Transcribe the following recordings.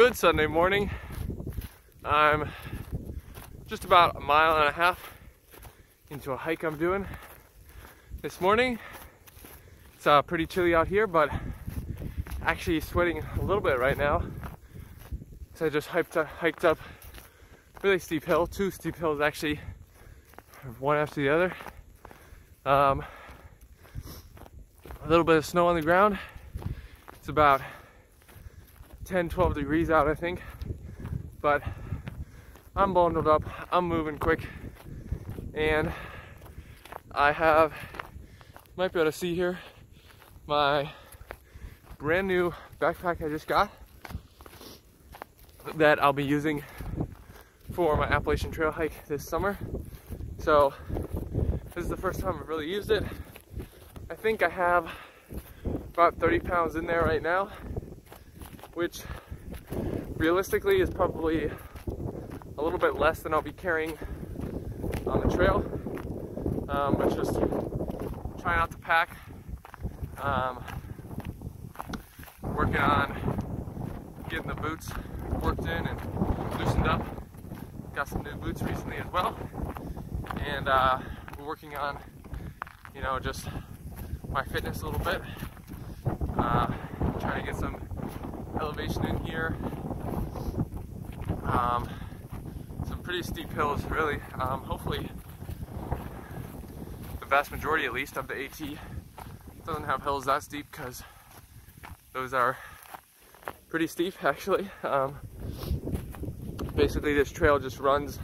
Good Sunday morning. I'm just about a mile and a half into a hike I'm doing this morning. It's uh, pretty chilly out here, but actually sweating a little bit right now. So I just hiked up, hiked up really steep hill, two steep hills actually, one after the other. Um, a little bit of snow on the ground. It's about 10, 12 degrees out, I think. But I'm bundled up, I'm moving quick, and I have, might be able to see here, my brand new backpack I just got that I'll be using for my Appalachian Trail hike this summer. So this is the first time I've really used it. I think I have about 30 pounds in there right now, which realistically is probably a little bit less than I'll be carrying on the trail. Um, but just try not to pack. Um, working on getting the boots worked in and loosened up. Got some new boots recently as well. And uh, we're working on, you know, just my fitness a little bit. Uh, trying to get some elevation in here. Um, some pretty steep hills, really. Um, hopefully, the vast majority, at least, of the AT doesn't have hills that steep because those are pretty steep, actually. Um, basically, this trail just runs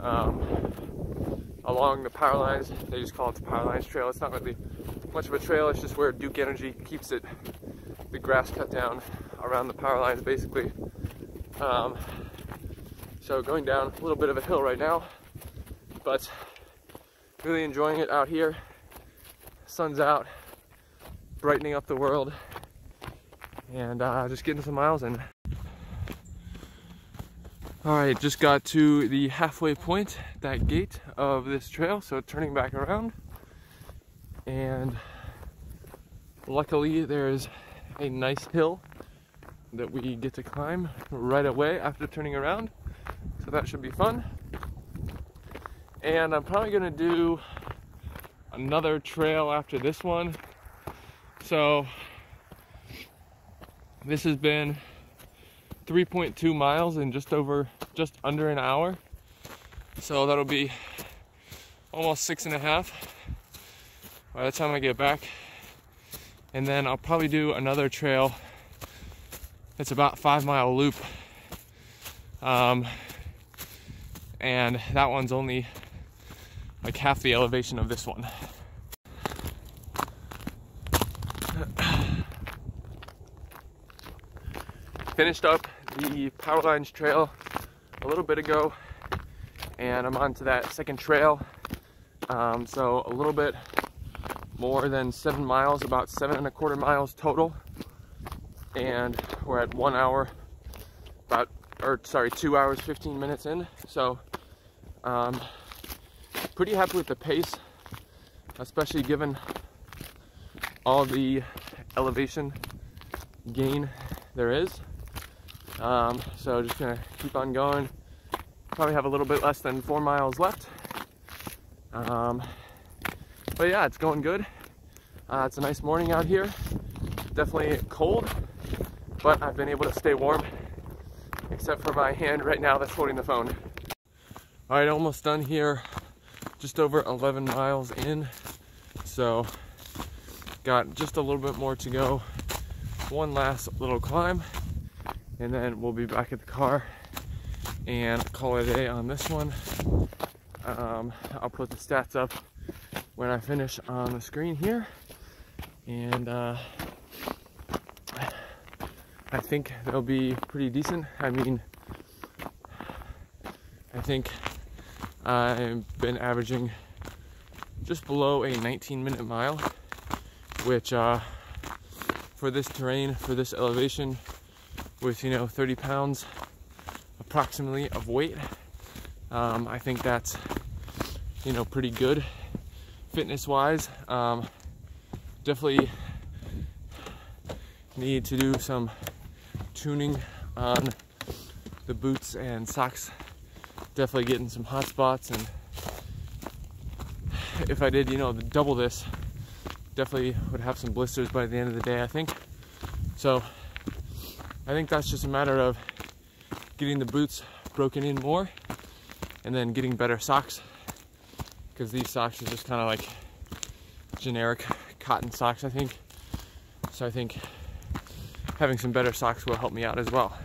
um, along the power lines. They just call it the power lines trail. It's not really much of a trail. It's just where Duke Energy keeps it, the grass cut down around the power lines, basically. Um, so going down a little bit of a hill right now, but really enjoying it out here. Sun's out, brightening up the world, and uh, just getting some miles in. All right, just got to the halfway point, that gate of this trail, so turning back around. And luckily there's a nice hill that we get to climb right away after turning around. So that should be fun. And I'm probably gonna do another trail after this one. So this has been 3.2 miles in just over, just under an hour. So that'll be almost six and a half by the time I get back. And then I'll probably do another trail. It's about five mile loop. Um, and that one's only like half the elevation of this one. Finished up the Power Lines Trail a little bit ago, and I'm on to that second trail. Um, so a little bit more than seven miles, about seven and a quarter miles total. And we're at one hour, about, or sorry, two hours, 15 minutes in. So, um, pretty happy with the pace, especially given all the elevation gain there is. Um, so just gonna keep on going. Probably have a little bit less than four miles left. Um, but yeah, it's going good. Uh, it's a nice morning out here. Definitely cold, but I've been able to stay warm, except for my hand right now that's holding the phone. All right, almost done here. Just over 11 miles in. So got just a little bit more to go. One last little climb and then we'll be back at the car and call it a day on this one. Um, I'll put the stats up when I finish on the screen here, and uh, I think they'll be pretty decent. I mean, I think I've been averaging just below a 19 minute mile, which uh, for this terrain, for this elevation, with you know 30 pounds approximately of weight um, I think that's you know pretty good fitness wise um, definitely need to do some tuning on the boots and socks. Definitely getting some hot spots and if I did, you know, double this, definitely would have some blisters by the end of the day, I think. So I think that's just a matter of getting the boots broken in more and then getting better socks because these socks are just kind of like generic cotton socks, I think. So I think having some better socks will help me out as well.